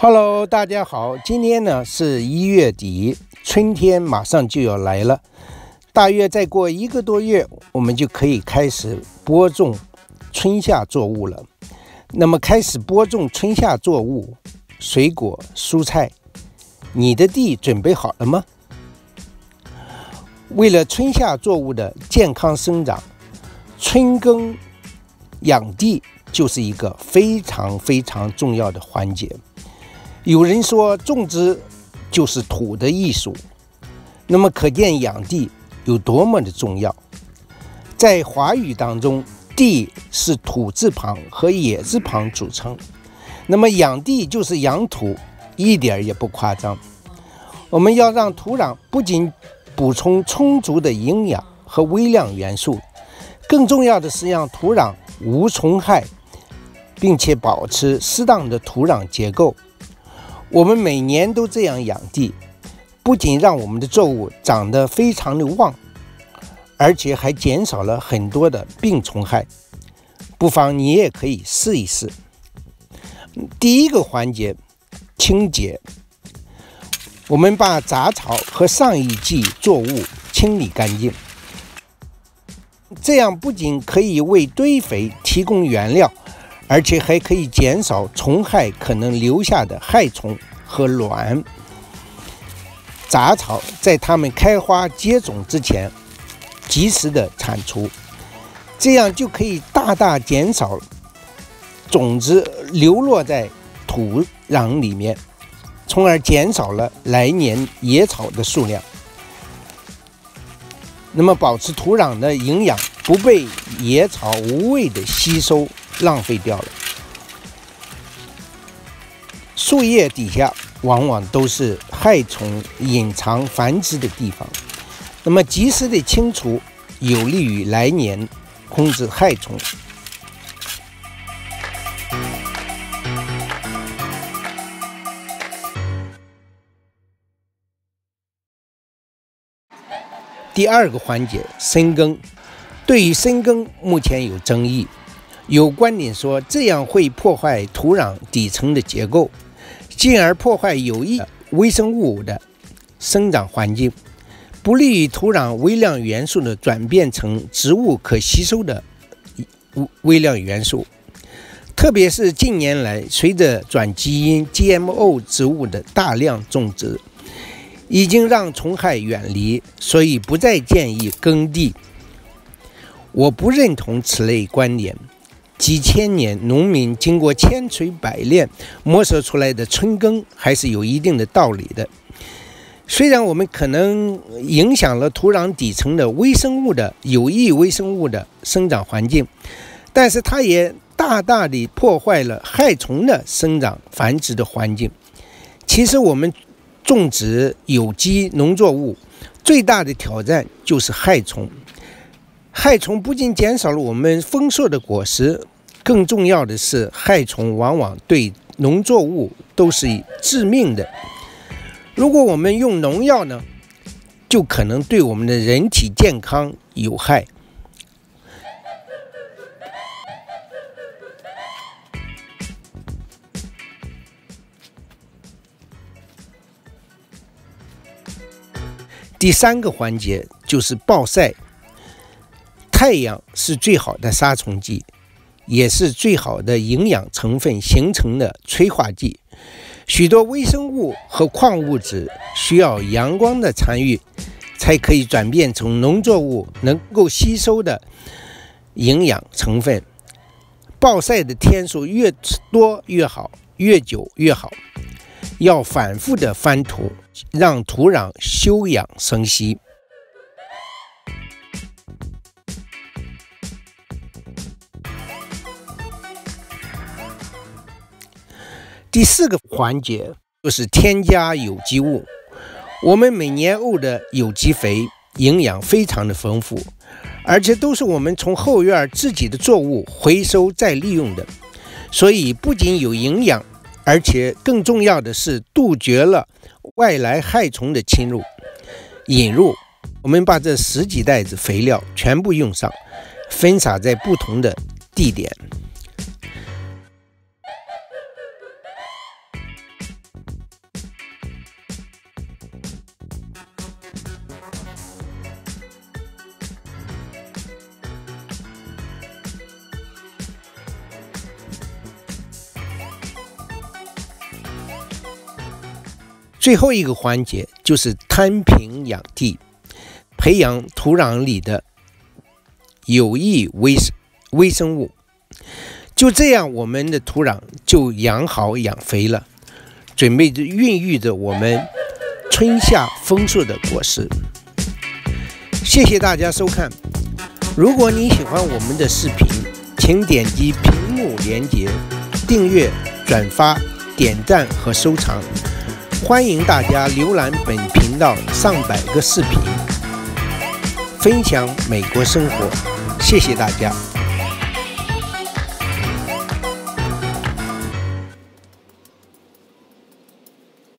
Hello，大家好，今天呢是一月底，春天马上就要来了，大约再过一个多月，我们就可以开始播种春夏作物了。那么，开始播种春夏作物，水果、蔬菜，你的地准备好了吗？为了春夏作物的健康生长，春耕养地就是一个非常非常重要的环节。有人说种植就是土的艺术，那么可见养地有多么的重要。在华语当中，地是土字旁和野字旁组成，那么养地就是养土，一点也不夸张。我们要让土壤不仅补充充足的营养和微量元素，更重要的是让土壤无虫害，并且保持适当的土壤结构。我们每年都这样养地，不仅让我们的作物长得非常的旺，而且还减少了很多的病虫害。不妨你也可以试一试。第一个环节，清洁。我们把杂草和上一季作物清理干净，这样不仅可以为堆肥提供原料。而且还可以减少虫害可能留下的害虫和卵。杂草在它们开花结种之前，及时的铲除，这样就可以大大减少种子流落在土壤里面，从而减少了来年野草的数量。那么，保持土壤的营养不被野草无谓的吸收。浪费掉了。树叶底下往往都是害虫隐藏繁殖的地方，那么及时的清除，有利于来年控制害虫。第二个环节，深耕。对于深耕，目前有争议。有观点说，这样会破坏土壤底层的结构，进而破坏有益微生物的生长环境，不利于土壤微量元素的转变成植物可吸收的微微量元素。特别是近年来，随着转基因 GMO 植物的大量种植，已经让虫害远离，所以不再建议耕地。我不认同此类观点。几千年，农民经过千锤百炼摸索出来的春耕还是有一定的道理的。虽然我们可能影响了土壤底层的微生物的有益微生物的生长环境，但是它也大大的破坏了害虫的生长繁殖的环境。其实，我们种植有机农作物最大的挑战就是害虫。害虫不仅减少了我们丰硕的果实，更重要的是，害虫往往对农作物都是致命的。如果我们用农药呢，就可能对我们的人体健康有害。第三个环节就是暴晒。太阳是最好的杀虫剂，也是最好的营养成分形成的催化剂。许多微生物和矿物质需要阳光的参与，才可以转变成农作物能够吸收的营养成分。暴晒的天数越多越好，越久越好。要反复的翻土，让土壤休养生息。第四个环节就是添加有机物。我们每年沤的有机肥营养非常的丰富，而且都是我们从后院自己的作物回收再利用的，所以不仅有营养，而且更重要的是杜绝了外来害虫的侵入。引入，我们把这十几袋子肥料全部用上，分撒在不同的地点。最后一个环节就是摊平养地，培养土壤里的有益微生微生物。就这样，我们的土壤就养好养肥了，准备着孕育着我们春夏丰硕的果实。谢谢大家收看。如果你喜欢我们的视频，请点击屏幕连接，订阅、转发、点赞和收藏。欢迎大家浏览本频道上百个视频，分享美国生活。谢谢大家。